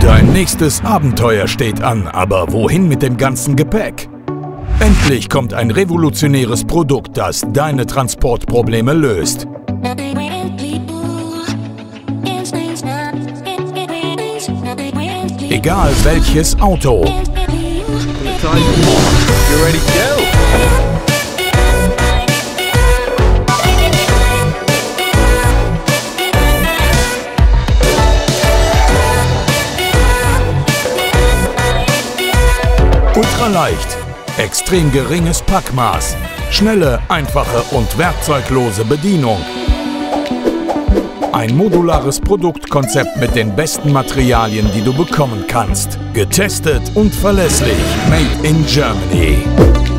Dein nächstes Abenteuer steht an, aber wohin mit dem ganzen Gepäck? Endlich kommt ein revolutionäres Produkt, das deine Transportprobleme löst. Egal welches Auto. Ultraleicht. Extrem geringes Packmaß. Schnelle, einfache und werkzeuglose Bedienung. Ein modulares Produktkonzept mit den besten Materialien, die du bekommen kannst. Getestet und verlässlich. Made in Germany.